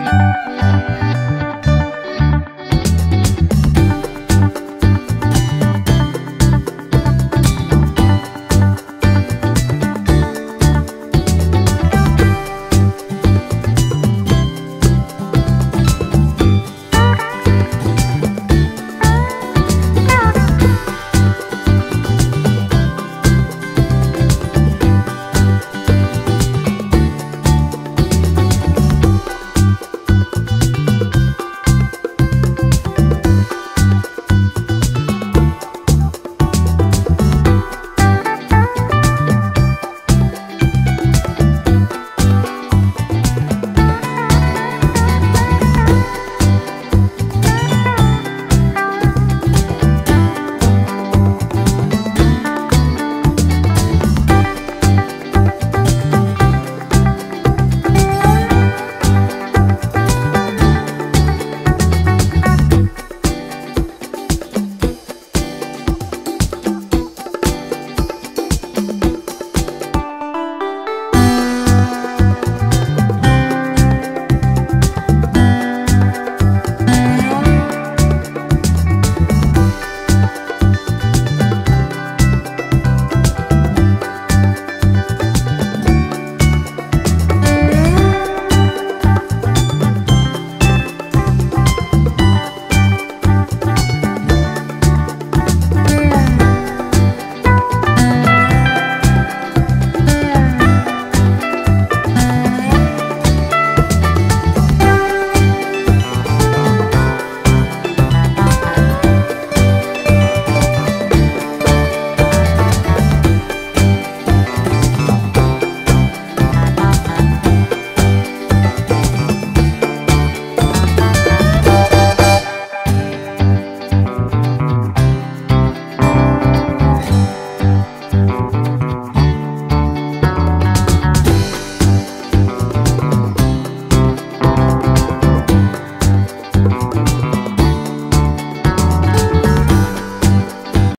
Música